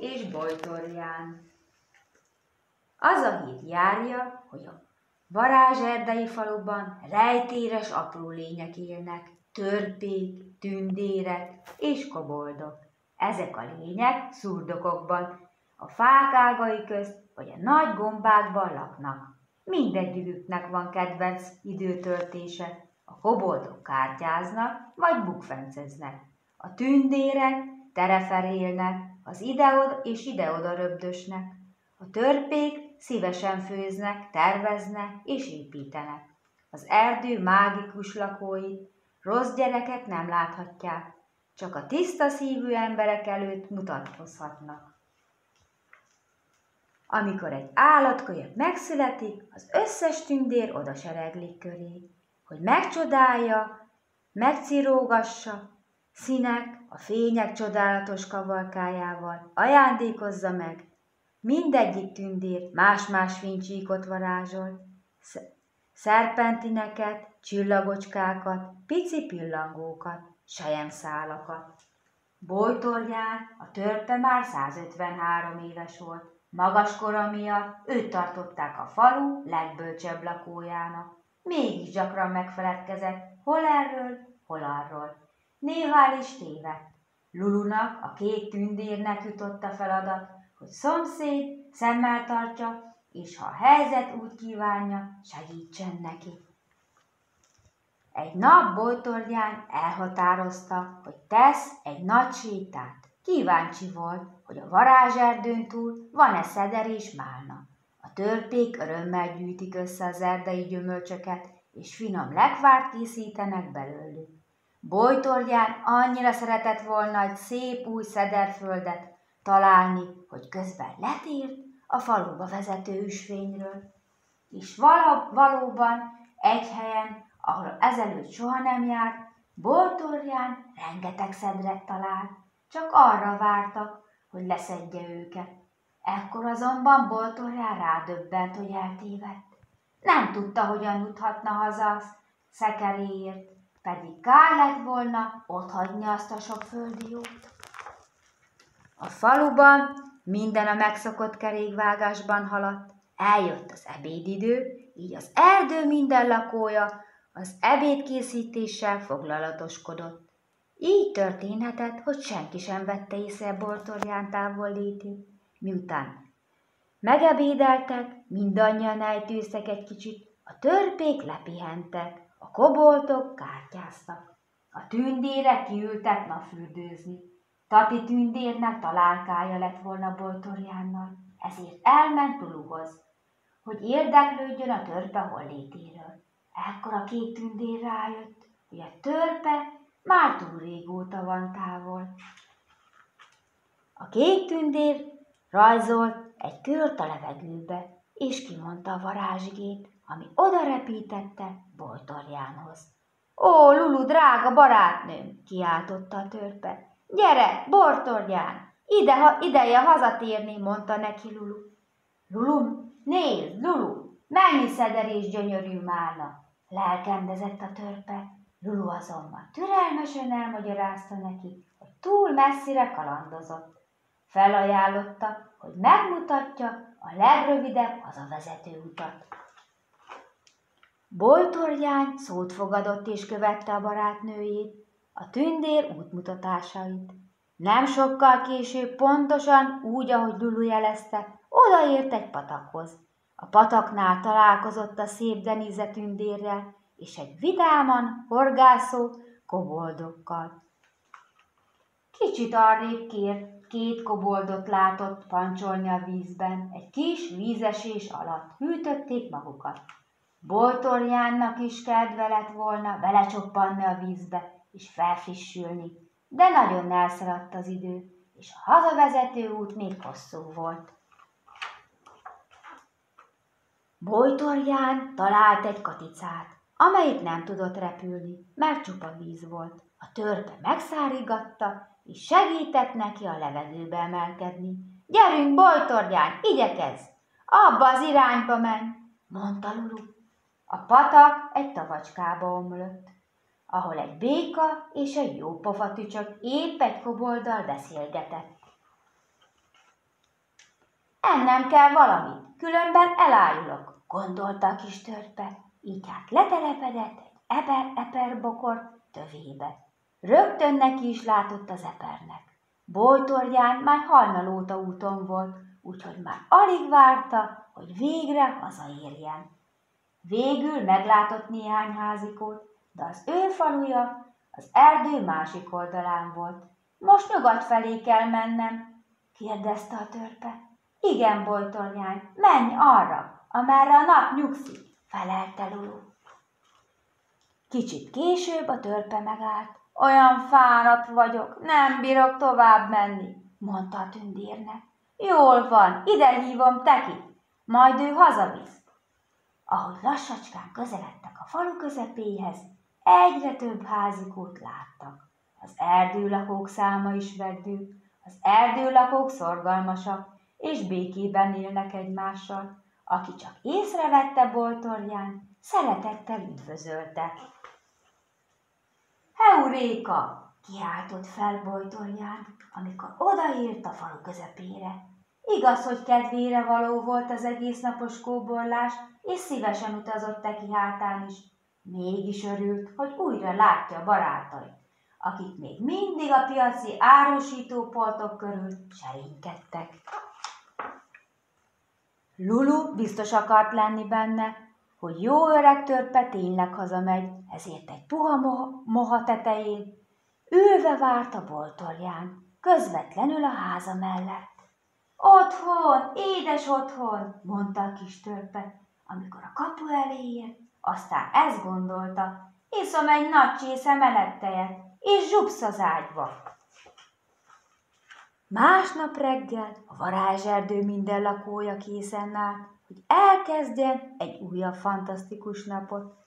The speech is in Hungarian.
és Bojtorján. Az a hír járja, hogy a varázserdei faluban rejtéres apró lények élnek, törpék, tündérek és koboldok. Ezek a lények szurdokokban, a fák ágai közt vagy a nagy gombákban laknak. Mindegyiküknek van kedvenc időtöltése. A koboldok kártyáznak vagy bukfenceznek. A tündérek tereferélnek, az ide és ide-oda röbdösnek. A törpék szívesen főznek, terveznek és építenek. Az erdő mágikus lakóit rossz gyerekek nem láthatják, csak a tiszta szívű emberek előtt mutatkozhatnak. Amikor egy állatkölyök megszületik, az összes tündér oda sereglik köré, hogy megcsodálja, megcirógassa, színek, a fények csodálatos kavalkájával ajándékozza meg, mindegyik tündér más-más fénycsíkot varázsol, szerpentineket, csillagocskákat, pici pillangókat, sejemszálakat. Bojtorján a törpe már 153 éves volt. Magas kora miatt őt tartották a falu legbölcsebb lakójának. Mégis gyakran megfeledkezett, hol erről, hol arról. Néha el is tévedt. Lulunak, a két tündérnek jutott a feladat, hogy szomszéd szemmel tartja, és ha a helyzet úgy kívánja, segítsen neki. Egy nap Bojtorján elhatározta, hogy tesz egy nagy sétát. Kíváncsi volt, hogy a varázserdőn túl van-e szeder és málna. A törpék örömmel gyűjtik össze az erdei gyümölcsöket, és finom lekvárt készítenek belőlük. Bojtorján annyira szeretett volna egy szép új szederföldet találni, hogy közben letért a faluba vezető üsvényről. És vala, valóban egy helyen ahol ezelőtt soha nem járt, boltorján rengeteg szedret talált, csak arra vártak, hogy leszedje őket. Ekkor azonban boltorján rádöbbent, hogy eltévedt. Nem tudta, hogyan juthatna haza szekeréért, pedig kár lett volna otthagyni azt a sok jót. A faluban minden a megszokott kerékvágásban haladt. Eljött az ebédidő, így az erdő minden lakója az ebédkészítéssel foglalatoskodott. Így történhetett, hogy senki sem vette észre Bortorján távollétét, miután megebédeltek, mindannyian ejtőztek egy kicsit, a törpék lepihentek, a koboltok kártyáztak. A tündérek kiültek napfürdőzni. Tati tündérnek találkája lett volna Boltorjánnal, ezért elment Tuluhoz, hogy érdeklődjön a törpe hollétéről. Ekkor a két tündér rájött, hogy a törpe már túl régóta van távol. A két tündér rajzolt egy kört a levegőbe, és kimondta a varázsigét, ami oda repítette Boltorjánhoz. Ó, Lulu, drága barátnőm, kiáltotta a törpe. Gyere, Bortorján, ide, ha, ideje hazatérni, mondta neki Lulu. Lulu, nézd, Lulu, mennyi szeder és gyönyörű málna. Lelkendezett a törpe, Lulu azonban türelmesen elmagyarázta neki, hogy túl messzire kalandozott. Felajánlotta, hogy megmutatja a legrövidebb hazavezető utat. Boltorjány szót fogadott és követte a barátnőjét, a tündér útmutatásait. Nem sokkal később pontosan úgy, ahogy Lulu jelezte, odaért egy patakhoz. A pataknál találkozott a szép Denize tündérrel, és egy vidáman horgászó koboldokkal. Kicsit arrébb kér, két koboldot látott pancsolni a vízben, egy kis vízesés alatt hűtötték magukat. Boltorjánnak is kedve lett volna belecsoppanni a vízbe és felfrissülni, de nagyon elszaladt az idő, és a hazavezető út még hosszú volt. Bojtorján talált egy katicát, amelyik nem tudott repülni, mert csupa víz volt. A törpe megszárigatta, és segített neki a levegőbe emelkedni. Gyerünk, Bojtorján, igyekezz! Abba az irányba menj, mondta Lulu. A patak egy tavacskába omlott, ahol egy béka és egy jó pofa tücsök épp egy koboldal beszélgetett. Ennem kell valamit, különben elájulok, gondolta a kis törpe. Így hát letelepedett egy eper-eper bokor tövébe. Rögtön neki is látott az epernek. Bojtorján már hajnalóta úton volt, úgyhogy már alig várta, hogy végre hazaérjen. Végül meglátott néhány házikót, de az ő faluja az erdő másik oldalán volt. Most nyugat felé kell mennem, kérdezte a törpe. Igen, Bojtornyány, menj arra, amerre a nap nyugszik, felelte Lulu. Kicsit később a törpe megállt. Olyan fáradt vagyok, nem bírok tovább menni, mondta a tündérnek. Jól van, ide hívom Tekit, majd ő hazavisz. Ahogy lassacskán közeledtek a falu közepéhez, egyre több házikót láttak. Az erdőlakók száma is veddő, az erdőlakók szorgalmasak, és békében élnek egymással. Aki csak észrevette boltorján, szeretettel üdvözölte. Heuréka! kiáltott fel Bojtorján, amikor odaért a falu közepére. Igaz, hogy kedvére való volt az egész napos kóborlás, és szívesen utazott teki hátán is. Mégis örült, hogy újra látja barátait, akik még mindig a piaci árusítópoltok körül serénykedtek. Lulu biztos akart lenni benne, hogy jó öreg törpe tényleg hazamegy, ezért egy puha moha, moha tetején ülve várt a boltorján, közvetlenül a háza mellett. Otthon, édes otthon, mondta a kis törpe, amikor a kapu elé ért. Aztán ezt gondolta, iszom egy nagy csésze meleg tejet, és zsupsz az ágyba. Másnap reggel a varázserdő minden lakója készen állt, hogy elkezdjen egy újabb fantasztikus napot.